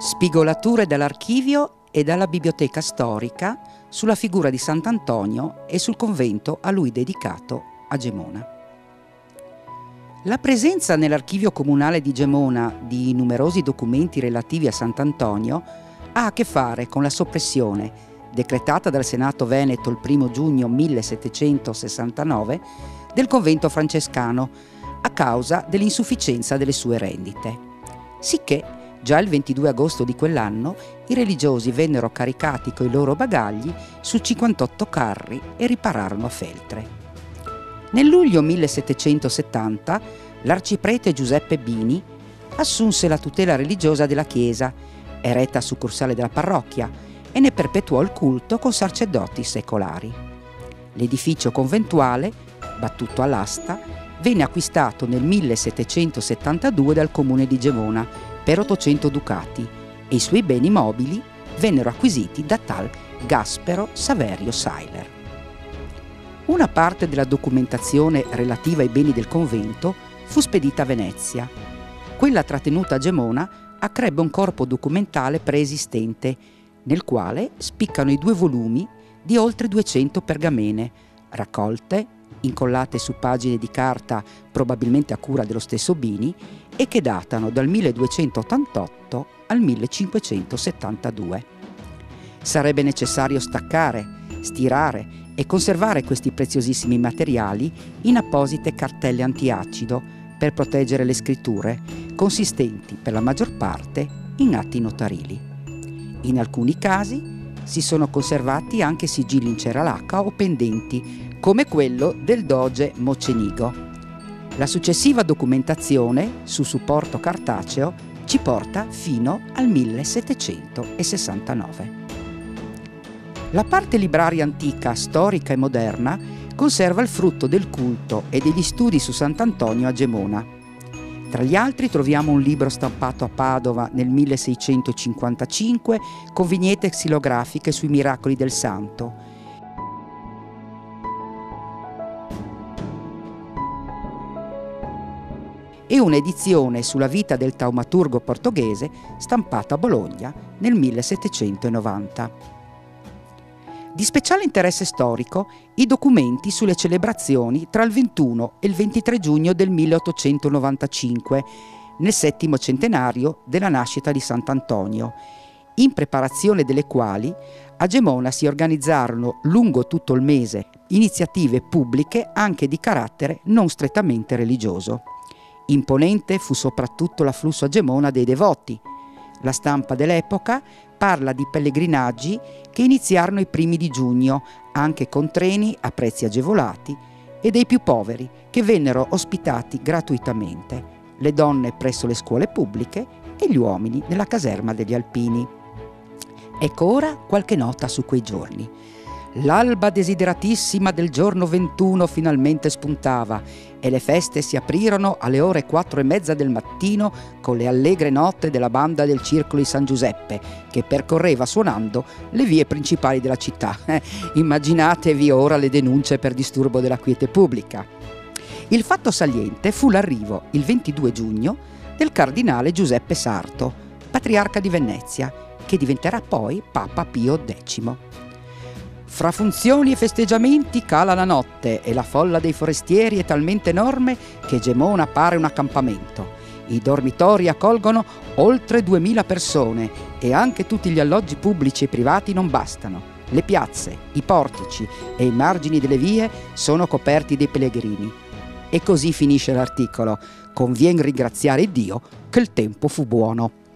Spigolature dall'archivio e dalla biblioteca storica sulla figura di Sant'Antonio e sul convento a lui dedicato a Gemona. La presenza nell'archivio comunale di Gemona di numerosi documenti relativi a Sant'Antonio ha a che fare con la soppressione, decretata dal Senato Veneto il 1 giugno 1769, del convento francescano a causa dell'insufficienza delle sue rendite. Sicché Già il 22 agosto di quell'anno i religiosi vennero caricati coi loro bagagli su 58 carri e ripararono a Feltre. Nel luglio 1770 l'arciprete Giuseppe Bini assunse la tutela religiosa della chiesa, eretta succursale della parrocchia, e ne perpetuò il culto con sacerdoti secolari. L'edificio conventuale, battuto all'asta, venne acquistato nel 1772 dal comune di Gemona per 800 ducati e i suoi beni mobili vennero acquisiti da tal Gaspero Saverio Seiler. Una parte della documentazione relativa ai beni del convento fu spedita a Venezia. Quella trattenuta a Gemona accrebbe un corpo documentale preesistente, nel quale spiccano i due volumi di oltre 200 pergamene, raccolte incollate su pagine di carta probabilmente a cura dello stesso Bini e che datano dal 1288 al 1572. Sarebbe necessario staccare, stirare e conservare questi preziosissimi materiali in apposite cartelle antiacido per proteggere le scritture, consistenti per la maggior parte in atti notarili. In alcuni casi si sono conservati anche sigilli in cera lacca o pendenti come quello del doge Mocenigo. La successiva documentazione, su supporto cartaceo, ci porta fino al 1769. La parte libraria antica, storica e moderna conserva il frutto del culto e degli studi su Sant'Antonio a Gemona. Tra gli altri troviamo un libro stampato a Padova nel 1655 con vignette xilografiche sui miracoli del santo, e un'edizione sulla vita del taumaturgo portoghese stampata a Bologna nel 1790. Di speciale interesse storico i documenti sulle celebrazioni tra il 21 e il 23 giugno del 1895, nel settimo centenario della nascita di Sant'Antonio, in preparazione delle quali a Gemona si organizzarono lungo tutto il mese iniziative pubbliche anche di carattere non strettamente religioso. Imponente fu soprattutto l'afflusso a Gemona dei devoti. La stampa dell'epoca parla di pellegrinaggi che iniziarono i primi di giugno, anche con treni a prezzi agevolati, e dei più poveri che vennero ospitati gratuitamente, le donne presso le scuole pubbliche e gli uomini nella caserma degli alpini. Ecco ora qualche nota su quei giorni. L'alba desideratissima del giorno 21 finalmente spuntava e le feste si aprirono alle ore quattro e mezza del mattino con le allegre notte della banda del Circolo di San Giuseppe che percorreva suonando le vie principali della città. Eh, immaginatevi ora le denunce per disturbo della quiete pubblica. Il fatto saliente fu l'arrivo, il 22 giugno, del cardinale Giuseppe Sarto, patriarca di Venezia, che diventerà poi Papa Pio X. Fra funzioni e festeggiamenti cala la notte e la folla dei forestieri è talmente enorme che Gemona pare un accampamento. I dormitori accolgono oltre 2000 persone e anche tutti gli alloggi pubblici e privati non bastano. Le piazze, i portici e i margini delle vie sono coperti dei pellegrini. E così finisce l'articolo. Conviene ringraziare Dio che il tempo fu buono.